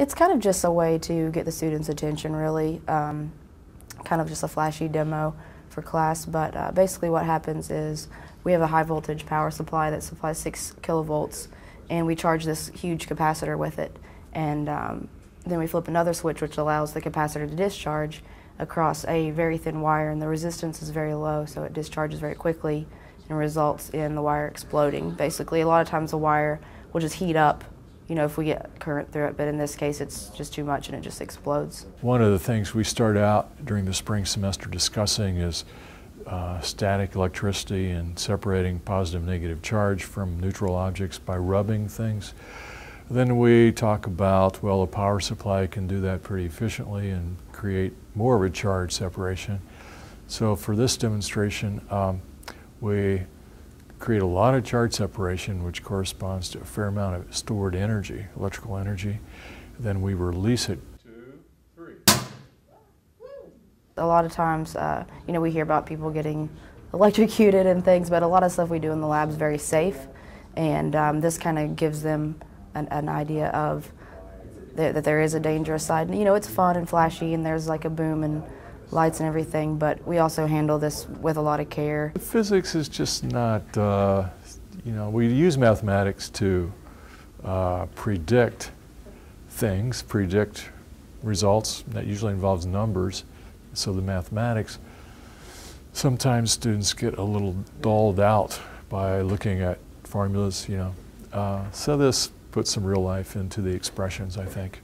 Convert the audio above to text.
It's kind of just a way to get the students' attention, really. Um, kind of just a flashy demo for class, but uh, basically what happens is we have a high voltage power supply that supplies 6 kilovolts, and we charge this huge capacitor with it. And um, then we flip another switch which allows the capacitor to discharge across a very thin wire, and the resistance is very low, so it discharges very quickly and results in the wire exploding. Basically, a lot of times the wire will just heat up you know, if we get current through it, but in this case it's just too much and it just explodes. One of the things we start out during the spring semester discussing is uh, static electricity and separating positive negative charge from neutral objects by rubbing things. Then we talk about, well, a power supply can do that pretty efficiently and create more of a charge separation. So for this demonstration, um, we create a lot of charge separation, which corresponds to a fair amount of stored energy, electrical energy. Then we release it. Two, three. A lot of times, uh, you know, we hear about people getting electrocuted and things, but a lot of stuff we do in the lab is very safe. And um, this kind of gives them an, an idea of th that there is a dangerous side. And, you know, it's fun and flashy, and there's like a boom and lights and everything, but we also handle this with a lot of care. Physics is just not, uh, you know, we use mathematics to uh, predict things, predict results. That usually involves numbers. So the mathematics, sometimes students get a little dulled out by looking at formulas, you know. Uh, so this puts some real life into the expressions, I think.